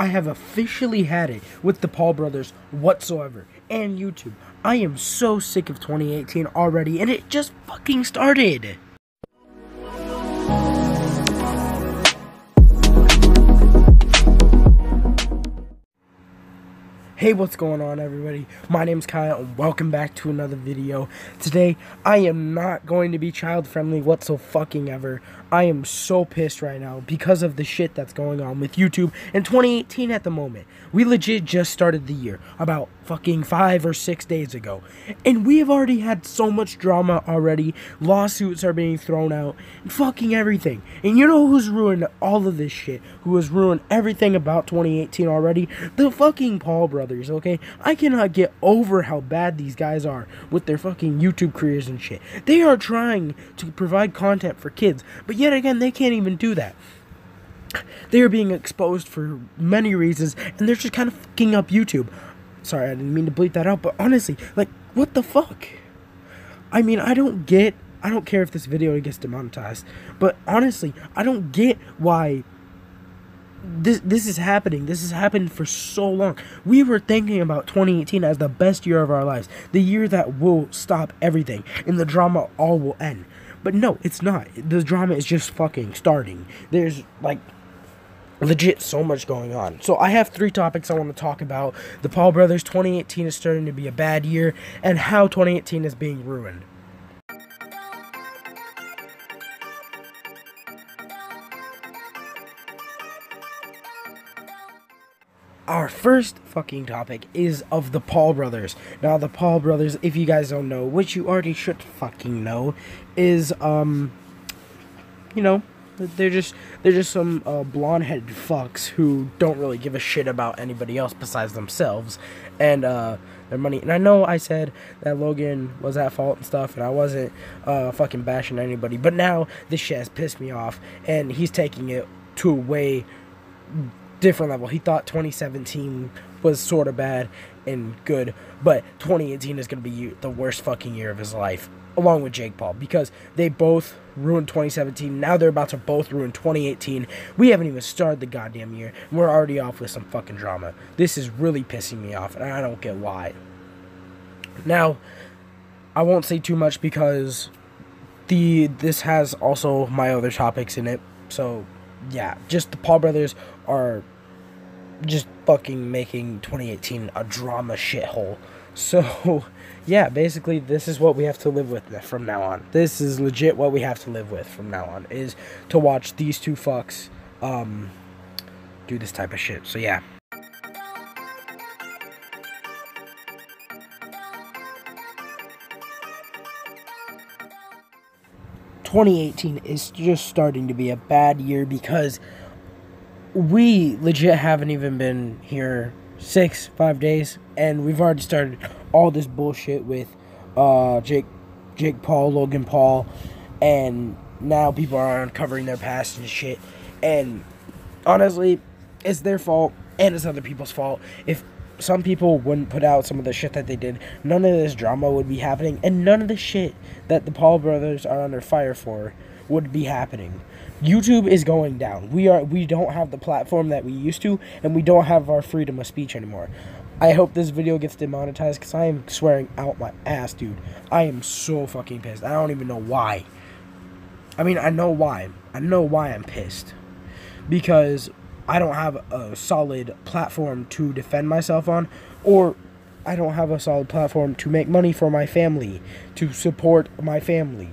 I have officially had it with the Paul brothers whatsoever and YouTube. I am so sick of 2018 already, and it just fucking started. Hey, what's going on, everybody? My name's Kyle, and welcome back to another video. Today, I am not going to be child friendly whatsoever. I am so pissed right now because of the shit that's going on with YouTube in 2018 at the moment. We legit just started the year about fucking five or six days ago, and we have already had so much drama already. Lawsuits are being thrown out, fucking everything. And you know who's ruined all of this shit? Who has ruined everything about 2018 already? The fucking Paul brothers, okay? I cannot get over how bad these guys are with their fucking YouTube careers and shit. They are trying to provide content for kids, but yet again, they can't even do that. They are being exposed for many reasons, and they're just kind of fucking up YouTube. Sorry, I didn't mean to bleep that out, but honestly, like, what the fuck? I mean, I don't get. I don't care if this video gets demonetized, but honestly, I don't get why this this is happening. This has happened for so long. We were thinking about 2018 as the best year of our lives, the year that will stop everything, and the drama all will end. But no, it's not. The drama is just fucking starting. There's like legit so much going on. So I have three topics I want to talk about. The Paul brothers 2018 is starting to be a bad year and how 2018 is being ruined. Our first fucking topic is of the Paul brothers. Now, the Paul brothers, if you guys don't know, which you already should fucking know, is um, you know, they're just they're just some uh, blonde-headed fucks who don't really give a shit about anybody else besides themselves and uh, their money. And I know I said that Logan was at fault and stuff, and I wasn't uh, fucking bashing anybody, but now this shit has pissed me off, and he's taking it to a way different level. He thought 2017 was sort of bad and good, but 2018 is going to be the worst fucking year of his life, along with Jake Paul, because they both ruined 2017. Now they're about to both ruin 2018. We haven't even started the goddamn year, and we're already off with some fucking drama. This is really pissing me off, and I don't get why. Now, I won't say too much because the this has also my other topics in it, so yeah, just the Paul brothers are just fucking making 2018 a drama shithole. So, yeah, basically, this is what we have to live with from now on. This is legit what we have to live with from now on is to watch these two fucks um, do this type of shit. So, yeah. Twenty eighteen is just starting to be a bad year because we legit haven't even been here six, five days, and we've already started all this bullshit with uh, Jake, Jake Paul, Logan Paul, and now people are uncovering their past and shit. And honestly, it's their fault and it's other people's fault. If some people wouldn't put out some of the shit that they did, none of this drama would be happening, and none of the shit that the Paul brothers are under fire for would be happening. YouTube is going down. We are we don't have the platform that we used to, and we don't have our freedom of speech anymore. I hope this video gets demonetized because I am swearing out my ass, dude. I am so fucking pissed. I don't even know why. I mean, I know why. I know why I'm pissed. Because I don't have a solid platform to defend myself on, or I don't have a solid platform to make money for my family, to support my family.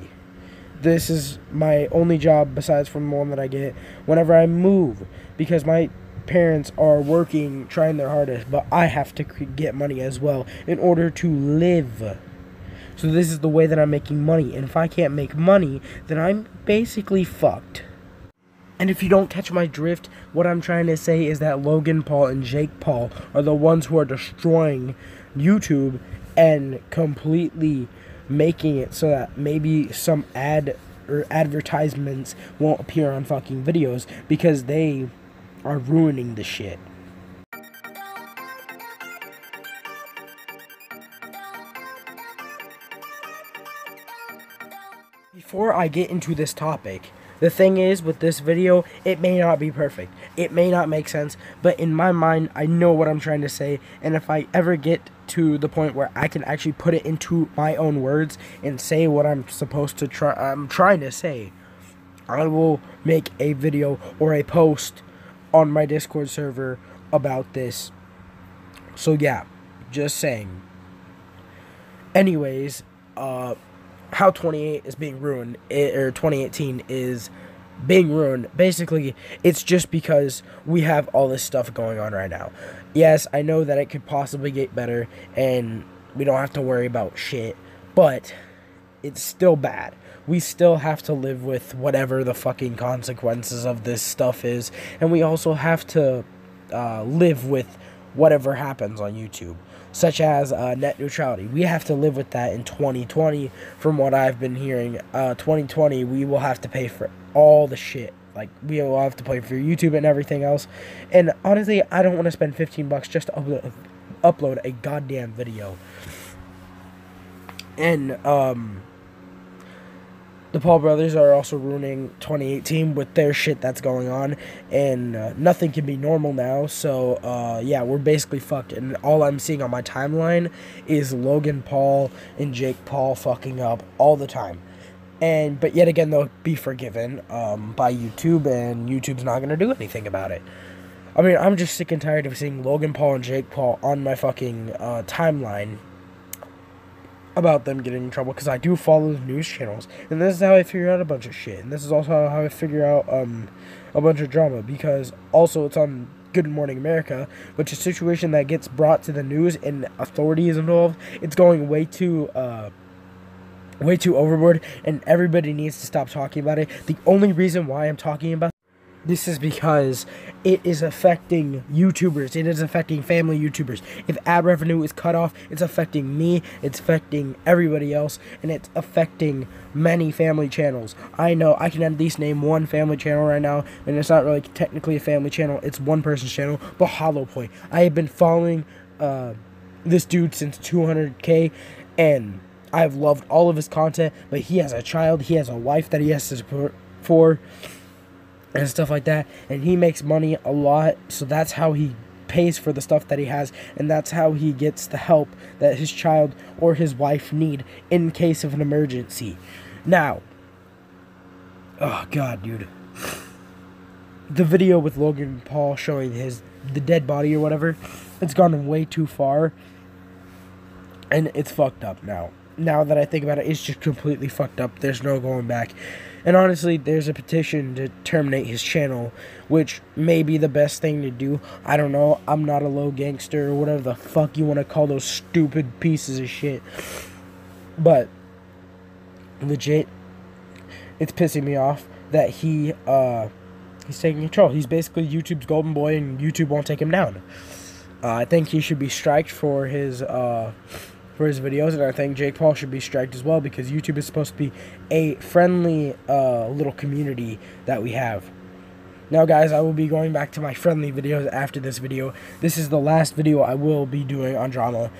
This is my only job besides from the one that I get whenever I move because my parents are working trying their hardest but I have to get money as well in order to live. So this is the way that I'm making money and if I can't make money then I'm basically fucked and if you don't catch my drift, what I'm trying to say is that Logan Paul and Jake Paul are the ones who are destroying YouTube and completely making it so that maybe some ad or advertisements won't appear on fucking videos because they are ruining the shit. Before I get into this topic, the thing is with this video, it may not be perfect. It may not make sense, but in my mind, I know what I'm trying to say. And if I ever get to the point where I can actually put it into my own words and say what I'm supposed to try, I'm trying to say, I will make a video or a post on my Discord server about this. So yeah, just saying. Anyways, uh, how 28 is being ruined, or 2018 is being ruined. Basically, it's just because we have all this stuff going on right now. Yes, I know that it could possibly get better and we don't have to worry about shit, but it's still bad. We still have to live with whatever the fucking consequences of this stuff is, and we also have to uh, live with whatever happens on YouTube, such as uh, net neutrality. We have to live with that in 2020, from what I've been hearing. Uh, 2020, we will have to pay for all the shit. Like we will have to pay for YouTube and everything else. And honestly, I don't want to spend 15 bucks just to upload, upload a goddamn video. And um the Paul brothers are also ruining 2018 with their shit that's going on, and uh, nothing can be normal now. So, uh, yeah, we're basically fucked. And all I'm seeing on my timeline is Logan Paul and Jake Paul fucking up all the time. And but yet again, they'll be forgiven um, by YouTube, and YouTube's not gonna do anything about it. I mean, I'm just sick and tired of seeing Logan Paul and Jake Paul on my fucking uh, timeline about them getting in trouble because I do follow the news channels, and this is how I figure out a bunch of shit, and this is also how I figure out um a bunch of drama because also it's on Good Morning America, which is a situation that gets brought to the news and authority is involved. It's going way too uh way too overboard, and everybody needs to stop talking about it. The only reason why I'm talking about this is because it is affecting YouTubers. It is affecting family YouTubers. If ad revenue is cut off, it's affecting me, it's affecting everybody else, and it's affecting many family channels. I know I can at least name one family channel right now, and it's not really technically a family channel, it's one person's channel, but Hollow Point. I have been following uh, this dude since 200k, and I've loved all of his content, but he has a child, he has a wife that he has to support for and stuff like that. And he makes money a lot, so that's how he pays for the stuff that he has, and that's how he gets the help that his child or his wife need in case of an emergency. Now, oh god, dude. The video with Logan Paul showing his the dead body or whatever, it's gone way too far. And it's fucked up now. Now that I think about it, it's just completely fucked up. There's no going back. And honestly, there's a petition to terminate his channel, which may be the best thing to do. I don't know. I'm not a Logangster or whatever the fuck you want to call those stupid pieces of shit. But legit, it's pissing me off that he uh he's taking control. He's basically YouTube's golden boy, and YouTube won't take him down. Uh, I think he should be striked for his uh for his videos, and I think Jake Paul should be striked as well because YouTube is supposed to be a friendly uh, little community that we have. Now, guys, I will be going back to my friendly videos after this video. This is the last video I will be doing on drama,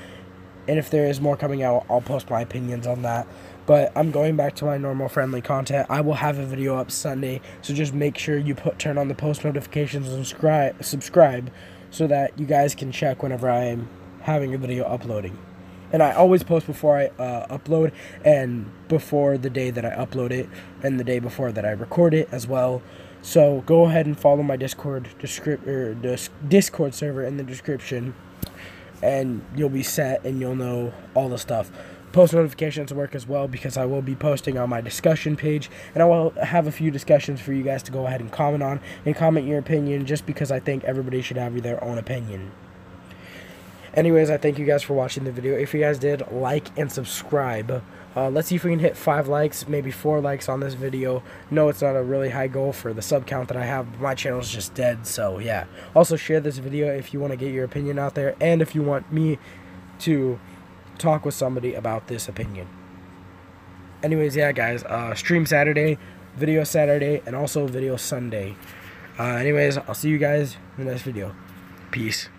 and if there is more coming out, I'll post my opinions on that. But I'm going back to my normal friendly content. I will have a video up Sunday, so just make sure you put turn on the post notifications and subscribe, subscribe so that you guys can check whenever I am having a video uploading and I always post before I uh, upload and before the day that I upload it and the day before that I record it as well. So go ahead and follow my Discord descript or Discord server in the description, and you'll be set and you'll know all the stuff. Post notifications work as well because I will be posting on my discussion page, and I will have a few discussions for you guys to go ahead and comment on and comment your opinion. Just because I think everybody should have their own opinion. Anyways, I thank you guys for watching the video. If you guys did, like and subscribe. Uh, let's see if we can hit 5 likes, maybe 4 likes on this video. No, it's not a really high goal for the sub count that I have. My channel is just dead, so yeah. Also, share this video if you want to get your opinion out there, and if you want me to talk with somebody about this opinion. Anyways, yeah, guys, uh, stream Saturday, video Saturday, and also video Sunday. Uh, anyways, I'll see you guys in the next video. Peace.